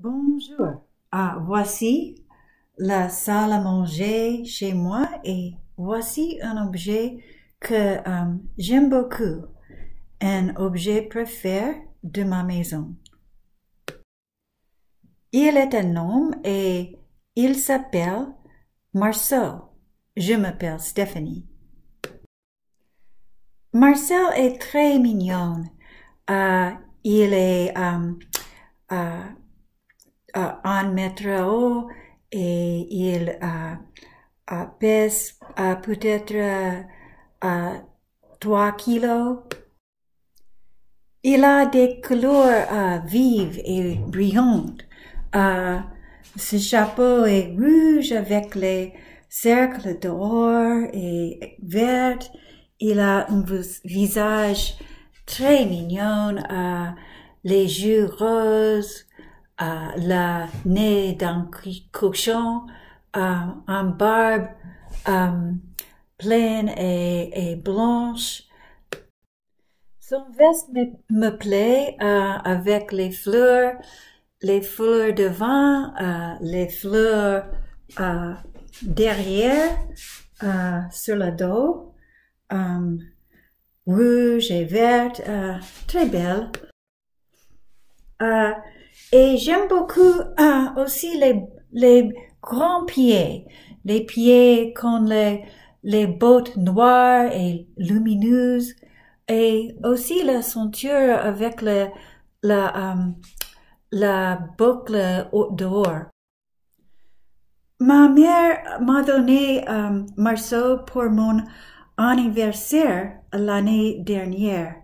Bonjour. Ah, voici la salle à manger chez moi et voici un objet que euh, j'aime beaucoup, un objet préféré de ma maison. Il est un homme et il s'appelle Marcel. Je m'appelle Stephanie. Marcel est très mignon. Euh, il est euh, euh, un haut et il pèse peut-être euh, 3 kilos. Il a des couleurs euh, vives et brillantes. Euh, ce chapeau est rouge avec les cercles d'or et vert. Il a un vis- visage très mignon, euh, les yeux roses, euh, le nez d'un cochon, euh, une barbe euh, pleine et, et blanche. Son veste me, me plaît euh, avec les fleurs, les fleurs devant, euh, les fleurs euh, derrière, sur le dos, rouge et verte, très belle. Euh, et j'aime beaucoup euh, aussi les, les grands pieds, les pieds comme les, les bottes noires et lumineuses, et aussi la ceinture avec le, la, euh, la boucle d'or. Ma mère m'a donné un morceau pour mon anniversaire l'année dernière.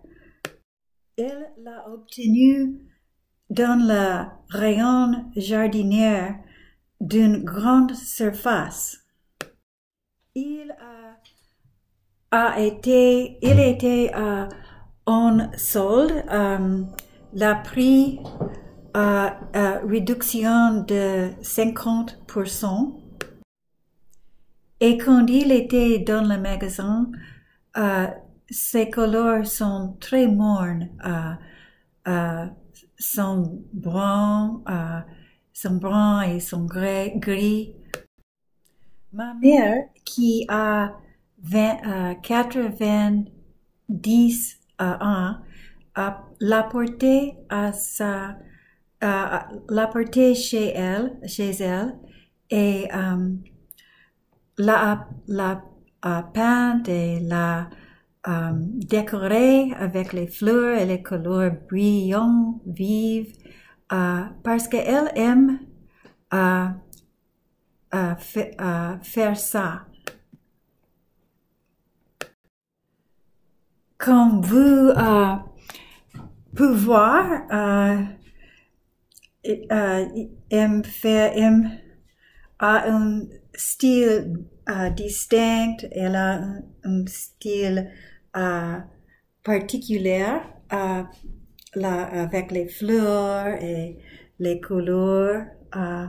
Elle l'a obtenu dans le rayon jardinière d'une grande surface. Il a, été, il était euh, en solde, euh, la prix à, à réduction de 50%. Et quand il était dans le magasin, euh, ses couleurs sont très mornes, euh, euh, sont bruns, euh, sont bruns et sont gris. gris. Ma mère, qui a 20, euh, 90 euh, ans, a l'a porté à sa, euh, l'a porté chez elle, chez elle, et euh, l'a, l'a peinte et l'a euh, décoré avec les fleurs et les couleurs brillantes, vives, euh, parce qu'elle aime euh, euh, euh, faire ça. Comme vous euh, pouvez voir, aime faire, aime a un style distinct, elle a un style euh, particulier euh, avec les fleurs et les couleurs, euh,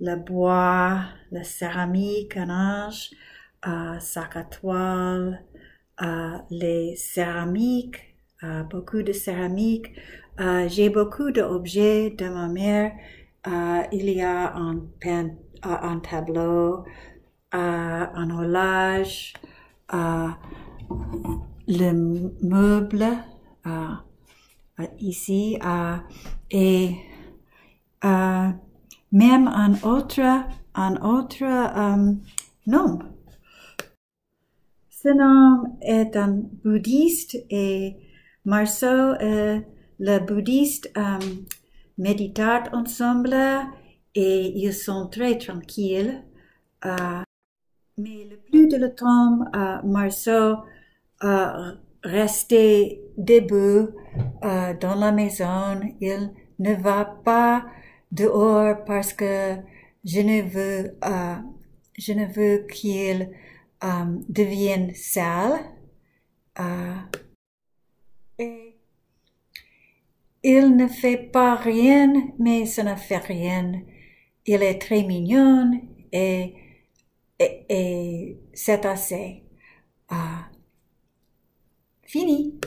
le bois, la céramique en euh, sac à toile, les céramiques, beaucoup de céramique. Euh, J'ai beaucoup d'objets de ma mère. Il y a un, euh, un tableau, un horloge, le meuble euh, euh, ici euh, et même un autre, un autre nom. Ce nom est un bouddhiste et Marceau est le bouddhiste méditent ensemble et ils sont très tranquilles. Mais le plus de le temps, Marceau euh, debout euh, dans la maison. Il ne va pas dehors parce que je ne veux, euh, je ne veux qu'il euh, devienne sale. Euh, et il ne fait pas rien, mais ça ne fait rien. Il est très mignon et, et, et c'est assez. Ah, فيني؟